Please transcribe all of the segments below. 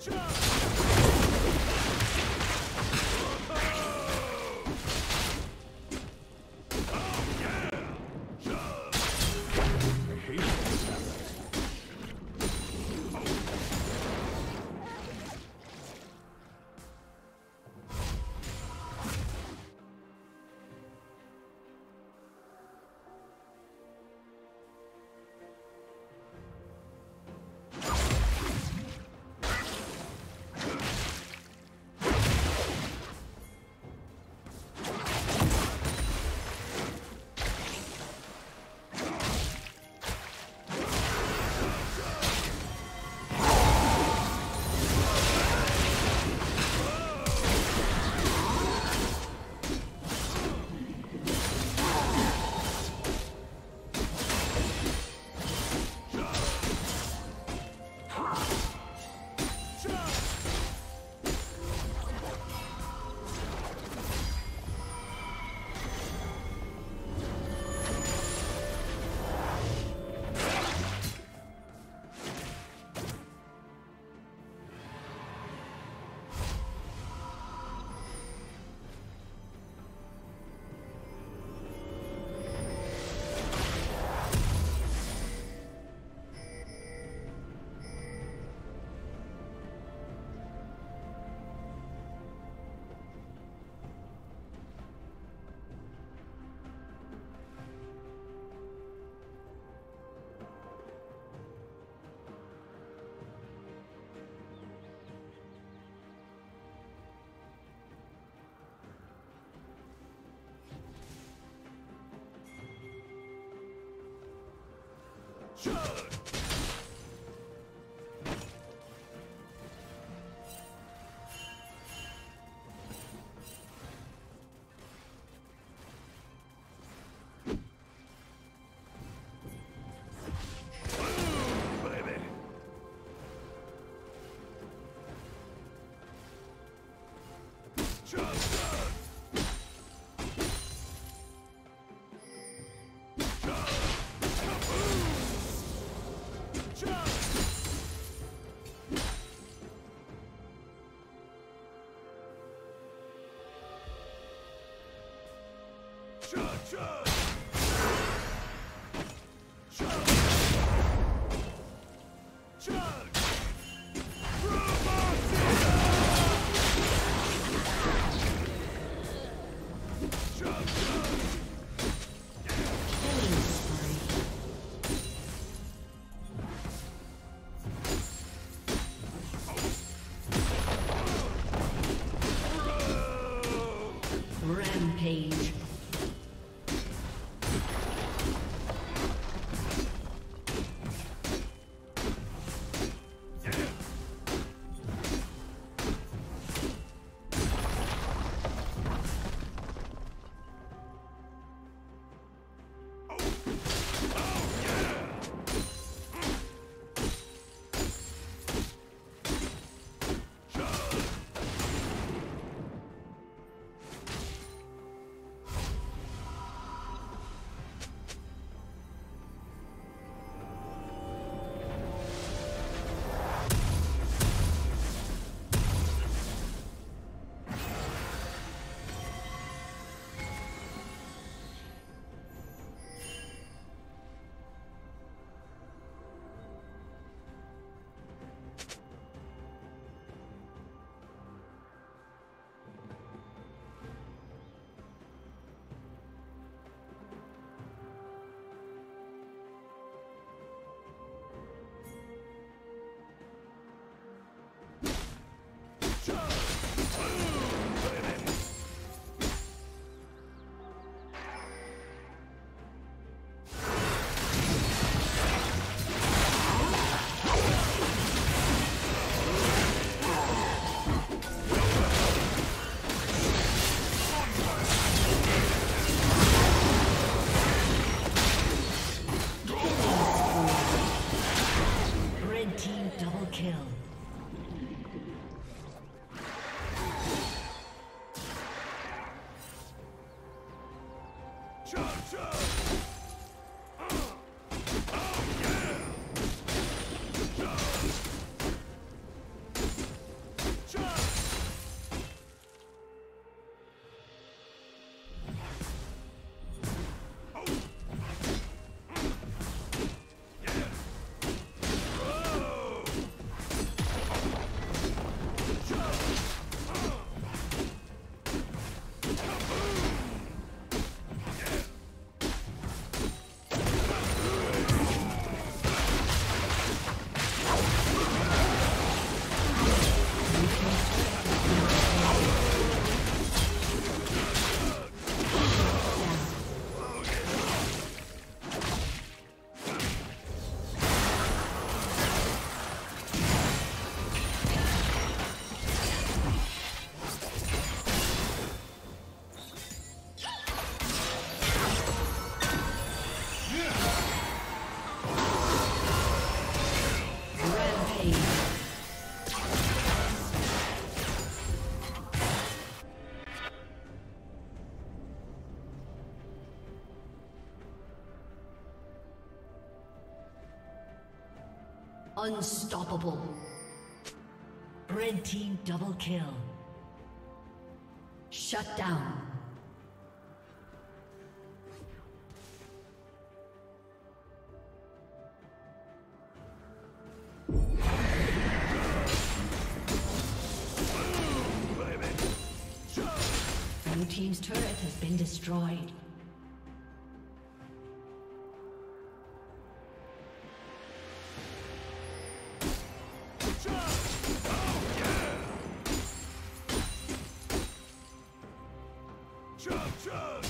Charge! Just Choo-choo! Unstoppable. Red team double kill. Shut down. Blue team's turret has been destroyed. chug chug!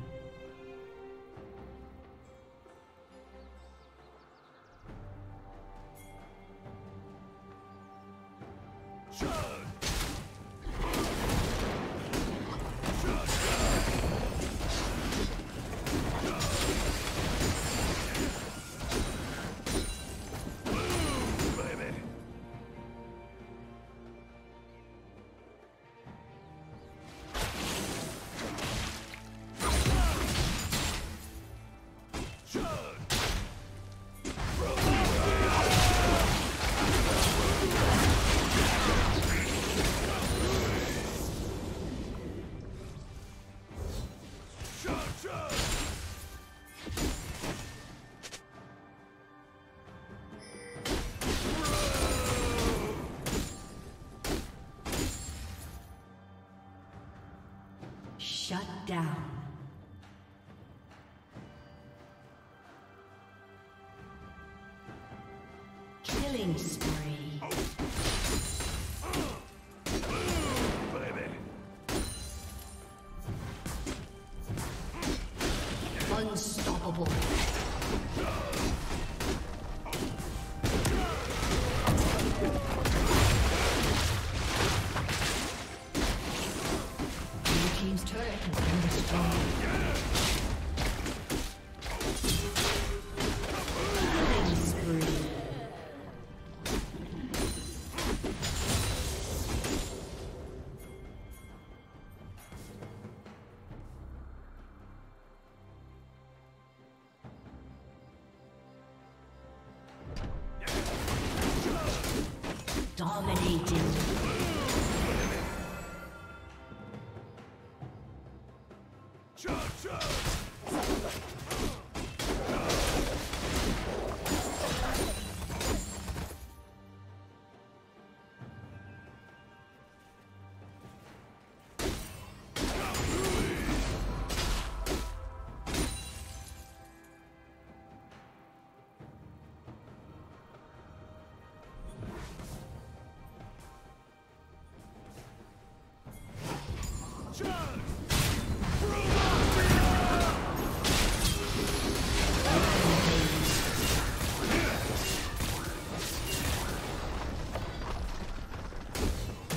Down. Killing spree. Unstoppable. Dominating.